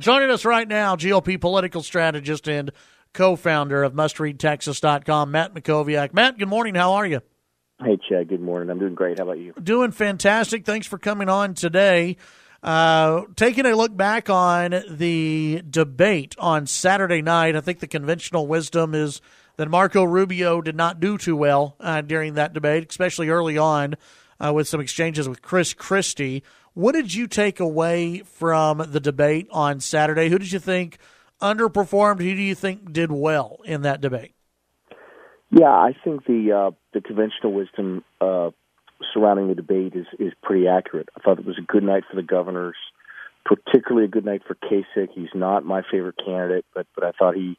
Joining us right now, GOP political strategist and co-founder of MustReadTexas.com, Matt Mackowiak. Matt, good morning. How are you? Hey, Chad. Good morning. I'm doing great. How about you? Doing fantastic. Thanks for coming on today. Uh, taking a look back on the debate on Saturday night, I think the conventional wisdom is that Marco Rubio did not do too well uh, during that debate, especially early on uh, with some exchanges with Chris Christie. What did you take away from the debate on Saturday? Who did you think underperformed? Who do you think did well in that debate? Yeah, I think the uh, the conventional wisdom uh, surrounding the debate is is pretty accurate. I thought it was a good night for the governors, particularly a good night for Kasich. He's not my favorite candidate, but but I thought he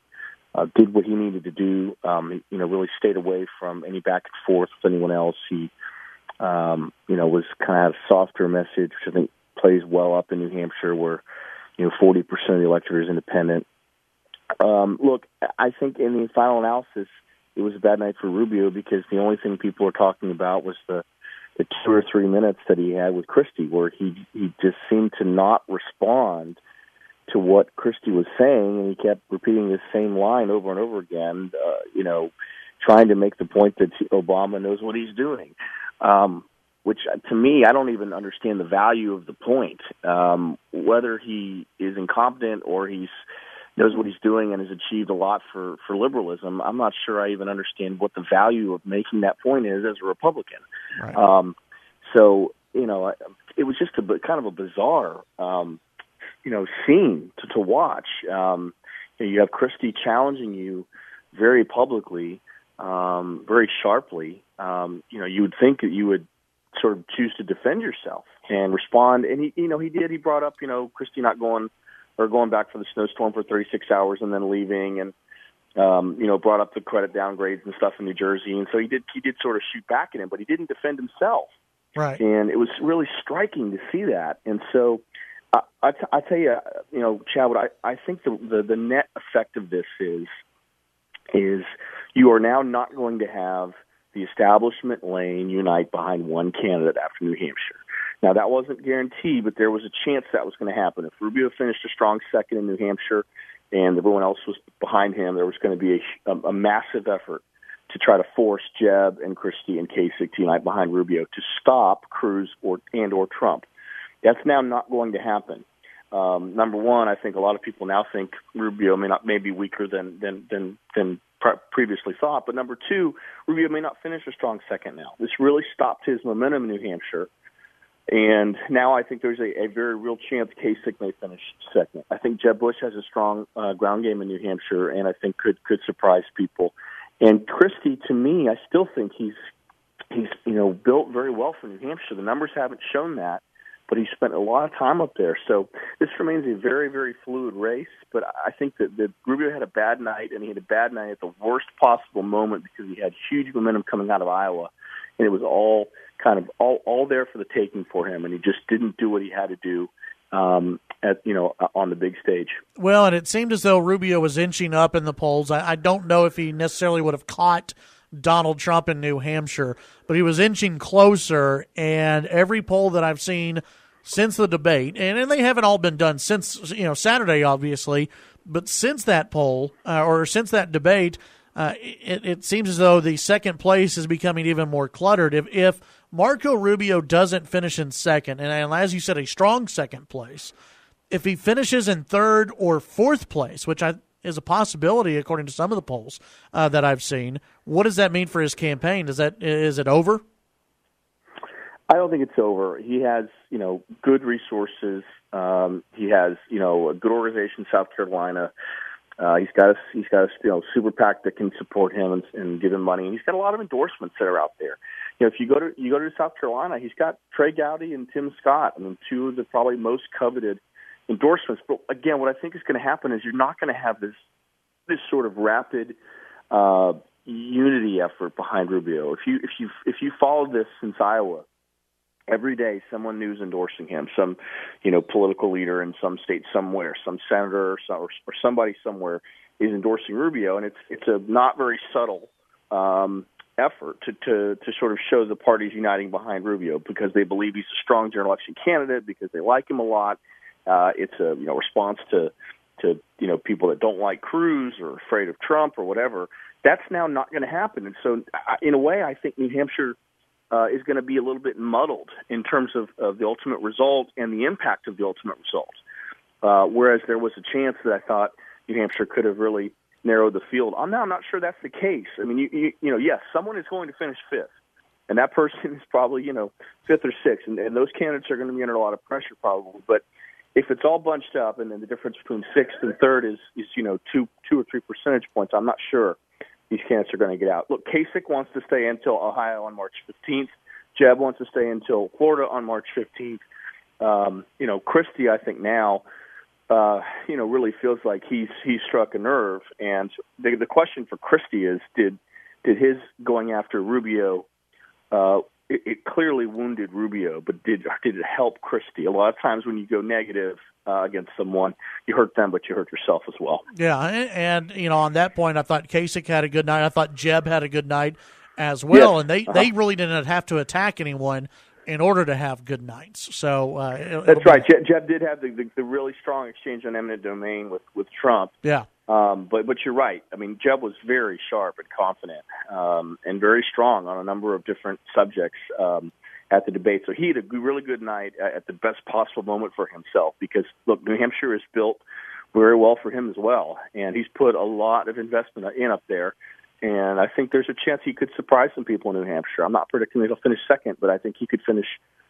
uh, did what he needed to do. Um, you know, really stayed away from any back and forth with anyone else. He um, you know, was kind of softer message, which I think plays well up in New Hampshire, where you know 40% of the electorate is independent. Um, look, I think in the final analysis, it was a bad night for Rubio because the only thing people were talking about was the the two or three minutes that he had with Christie, where he he just seemed to not respond to what Christie was saying, and he kept repeating the same line over and over again. Uh, you know, trying to make the point that Obama knows what he's doing um, which uh, to me, I don't even understand the value of the point. Um, whether he is incompetent or he's knows what he's doing and has achieved a lot for for liberalism, I'm not sure I even understand what the value of making that point is as a Republican. Right. Um, so you know, it was just a kind of a bizarre, um, you know, scene to, to watch. Um, you, know, you have Christie challenging you very publicly um, very sharply, um, you know, you would think that you would sort of choose to defend yourself and respond. And he, you know, he did. He brought up, you know, Christie not going or going back for the snowstorm for 36 hours and then leaving, and um, you know, brought up the credit downgrades and stuff in New Jersey. And so he did. He did sort of shoot back at him, but he didn't defend himself. Right. And it was really striking to see that. And so. I, I, t- I tell you, you know, Chad, what I, I think the, the the net effect of this is is you are now not going to have the establishment lane unite behind one candidate after New Hampshire. Now, that wasn't guaranteed, but there was a chance that was going to happen. If Rubio finished a strong second in New Hampshire and everyone else was behind him, there was going to be a, a, a massive effort to try to force Jeb and Christie and Kasich to unite behind Rubio to stop Cruz or and or Trump. That's now not going to happen. Um, number one, I think a lot of people now think Rubio may not may be weaker than than than than pre- previously thought. But number two, Rubio may not finish a strong second now. This really stopped his momentum in New Hampshire. And now I think there's a, a very real chance Kasich may finish second. I think Jeb Bush has a strong uh, ground game in New Hampshire, and I think could could surprise people. And Christie, to me, I still think he's he's you know built very well for New Hampshire. The numbers haven't shown that, but he spent a lot of time up there. So this remains a very, very fluid race. But I think that, that Rubio had a bad night, and he had a bad night at the worst possible moment because he had huge momentum coming out of Iowa, and it was all kind of all all there for the taking for him, and he just didn't do what he had to do um, at you know on the big stage. Well, and it seemed as though Rubio was inching up in the polls. I, I don't know if he necessarily would have caught Donald Trump in New Hampshire, but he was inching closer. And every poll that I've seen since the debate, and, and they haven't all been done since you know Saturday, obviously, but since that poll uh, or since that debate, uh, it, it, seems as though the second place is becoming even more cluttered. If if Marco Rubio doesn't finish in second, and, and as you said, a strong second place, if he finishes in third or fourth place, which I is a possibility according to some of the polls uh, that I've seen. What does that mean for his campaign? Is that is it over? I don't think it's over. He has, you know, good resources. Um, he has, you know, a good organization in South Carolina. Uh, he's got a he's got a you know super PAC that can support him and, and give him money. And he's got a lot of endorsements that are out there. You know, if you go to you go to South Carolina, he's got Trey Gowdy and Tim Scott. I mean, two of the probably most coveted endorsements. But again, what I think is going to happen is you're not going to have this this sort of rapid uh, unity effort behind Rubio. If you if you if you followed this since Iowa, every day someone new is endorsing him some you know political leader in some state somewhere some senator or, some, or, or somebody somewhere is endorsing rubio and it's it's a not very subtle um effort to to to sort of show the parties uniting behind rubio because they believe he's a strong general election candidate because they like him a lot Uh, it's a you know response to to you know people that don't like Cruz or afraid of Trump or whatever. That's now not going to happen. And so, in a way, I think New Hampshire uh, is going to be a little bit muddled in terms of, of the ultimate result and the impact of the ultimate result. Uh, whereas there was a chance that I thought New Hampshire could have really narrowed the field. I'm now I'm not sure that's the case. I mean, you, you, you know, yes, someone is going to finish fifth, and that person is probably you know fifth or sixth, and, and those candidates are going to be under a lot of pressure probably. But if it's all bunched up, and then the difference between sixth and third is is you know two two or three percentage points, I'm not sure these candidates are going to get out. Look, Kasich wants to stay until Ohio on March 15th. Jeb wants to stay until Florida on March 15th. Um, you know, Christie, I think now, uh, you know, really feels like he's he's struck a nerve. And the the question for Christie is, did did his going after Rubio uh, it, it clearly wounded Rubio, but did did it help Christie? A lot of times when you go negative uh, against someone, you hurt them, but you hurt yourself as well. Yeah, and, and you know on that point, I thought Kasich had a good night. I thought Jeb had a good night as well, yes. and they uh-huh. they really didn't have to attack anyone in order to have good nights. So uh, that's right. Jeb, Jeb did have the, the, the really strong exchange on eminent domain with with Trump. Yeah. Um, but but you're right. I mean, Jeb was very sharp and confident, um, and very strong on a number of different subjects um, at the debate. So he had a really good night at the best possible moment for himself. Because look, New Hampshire is built very well for him as well, and he's put a lot of investment in up there. And I think there's a chance he could surprise some people in New Hampshire. I'm not predicting that he'll finish second, but I think he could finish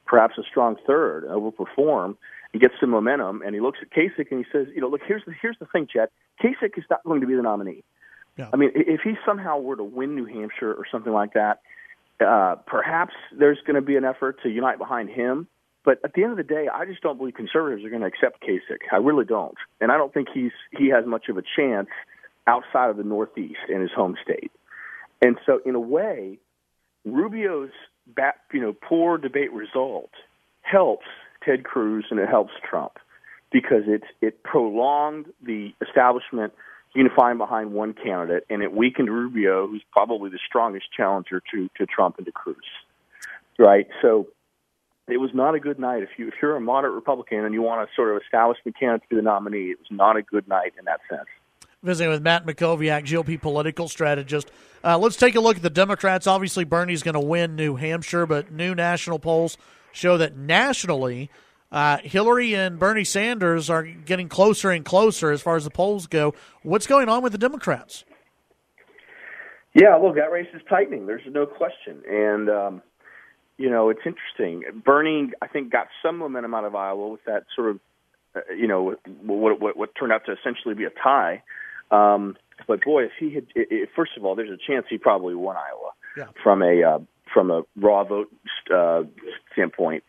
perhaps a strong third, overperform, he gets some momentum, and he looks at Kasich and he says, "You know, look, here's the here's the thing, Chad. Kasich is not going to be the nominee. Yeah. I mean, if he somehow were to win New Hampshire or something like that, uh, perhaps there's going to be an effort to unite behind him. But at the end of the day, I just don't believe conservatives are going to accept Kasich. I really don't, and I don't think he's he has much of a chance outside of the Northeast in his home state. And so, in a way, Rubio's you know poor debate result helps Ted Cruz and it helps Trump because it it prolonged the establishment unifying behind one candidate and it weakened Rubio, who's probably the strongest challenger to to Trump and to Cruz. Right, so it was not a good night. If you if you're a moderate Republican and you want to sort of establish the candidate to be the nominee, it was not a good night in that sense. Visiting with Matt Mackowiak, GOP political strategist. Uh, let's take a look at the Democrats. Obviously, Bernie's going to win New Hampshire, but new national polls show that nationally, uh, Hillary and Bernie Sanders are getting closer and closer as far as the polls go. What's going on with the Democrats? Yeah, look, that race is tightening. There's no question, and um, you know it's interesting. Bernie, I think, got some momentum out of Iowa with that sort of, uh, you know, what, what, what turned out to essentially be a tie. Um, but boy, if he had, it, first of all, there's a chance he probably won Iowa yeah. from a uh, from a raw vote uh, standpoint.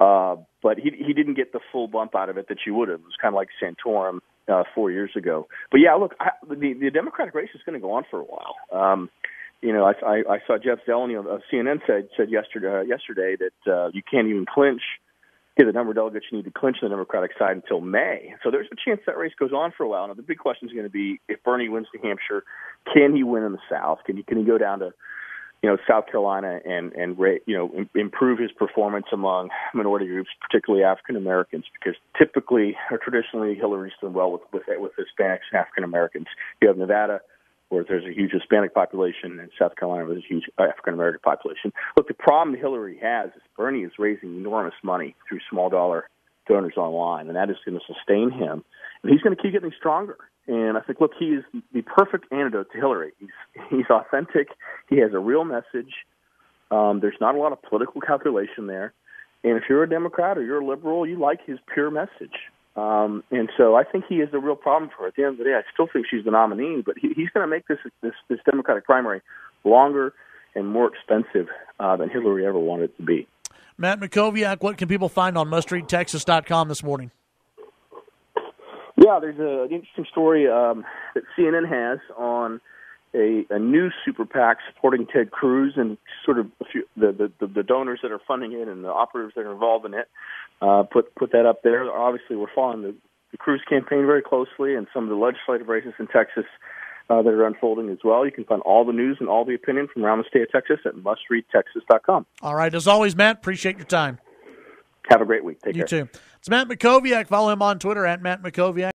Uh, but he he didn't get the full bump out of it that you would have. It was kind of like Santorum uh, four years ago. But yeah, look, I, the the Democratic race is going to go on for a while. Um, you know, I, I, I saw Jeff Zeleny of CNN said said yesterday uh, yesterday that uh, you can't even clinch get the number of delegates you need to clinch the Democratic side until May. So there's a chance that race goes on for a while. Now the big question is going to be if Bernie wins New Hampshire, can he win in the South? Can he can he go down to you know South Carolina and and you know improve his performance among minority groups, particularly African Americans, because typically or traditionally Hillary's done well with with with Hispanics and African Americans. You have Nevada, where there's a huge Hispanic population, and South Carolina, there's a huge African American population. Look, the problem Hillary has is Bernie is raising enormous money through small dollar donors online, and that is going to sustain him, and he's going to keep getting stronger. And I think, look, he is the perfect antidote to Hillary. He's he's authentic. He has a real message. Um, there's not a lot of political calculation there. And if you're a Democrat or you're a liberal, you like his pure message. Um, and so I think he is a real problem for her. At the end of the day, I still think she's the nominee, but he, he's going to make this, this this Democratic primary longer and more expensive uh, than Hillary ever wanted it to be. Matt Mackowiak, what can people find on mustreadtexas.com this morning? Yeah, there's a, an interesting story um, that CNN has on a, a new super PAC supporting Ted Cruz and sort of few, the, the the donors that are funding it and the operatives that are involved in it. Uh, put put that up there. Obviously, we're following the, the Cruz campaign very closely and some of the legislative races in Texas uh, that are unfolding as well. You can find all the news and all the opinion from around the state of Texas at mustreadtexas.com. All right, as always, Matt, appreciate your time. Have a great week. Take you care. too. It's Matt Mackowiak. Follow him on Twitter at Matt Mackowiak.